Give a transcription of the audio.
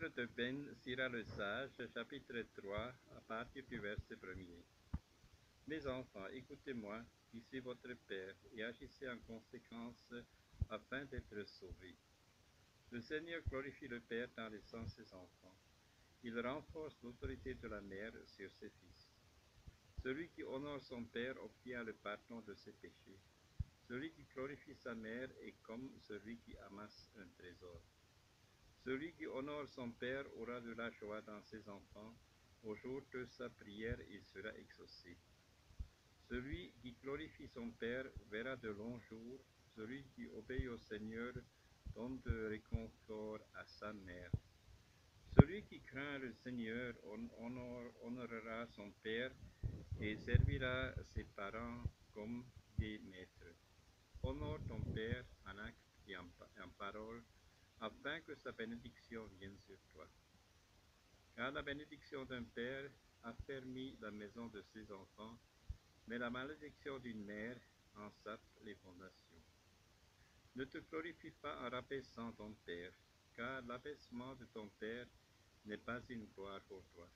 De Ben Sira le Sage, chapitre 3, à partir du verset 1er. Mes enfants, écoutez-moi, ici votre Père, et agissez en conséquence afin d'être sauvés. Le Seigneur glorifie le Père sens de ses enfants. Il renforce l'autorité de la mère sur ses fils. Celui qui honore son Père obtient le pardon de ses péchés. Celui qui glorifie sa mère est comme celui qui amasse un trésor. Celui qui honore son Père aura de la joie dans ses enfants. Au jour de sa prière, il sera exaucé. Celui qui glorifie son Père verra de longs jours. Celui qui obéit au Seigneur donne de réconfort à sa mère. Celui qui craint le Seigneur honorera son Père et servira ses parents comme des maîtres. Honore ton Père en acte et en, en parole afin que sa bénédiction vienne sur toi. Car la bénédiction d'un père affermit la maison de ses enfants, mais la malédiction d'une mère en sape les fondations. Ne te glorifie pas en rabaissant ton père, car l'abaissement de ton père n'est pas une gloire pour toi.